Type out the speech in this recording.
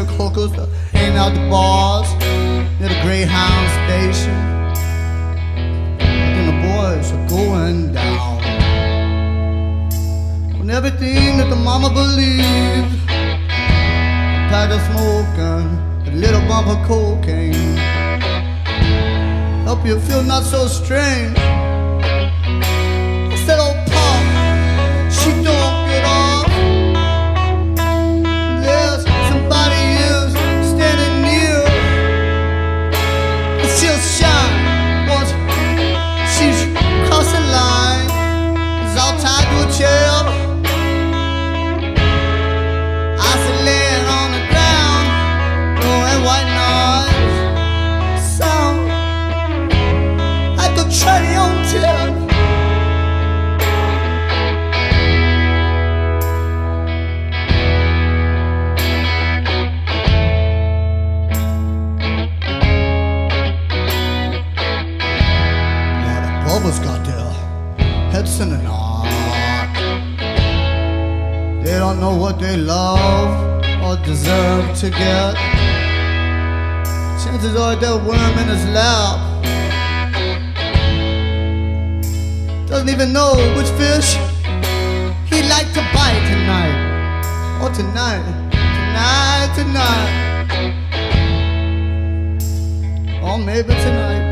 smokers to hang out the bars near the Greyhound station. Then the boys are going down. When everything that the mama believed, a pack of smoking, a little bump of cocaine, help you feel not so strange. Know what they love or deserve to get. Chances are that worm in his lap doesn't even know which fish he'd like to bite tonight. Or tonight, tonight, tonight. Or maybe tonight.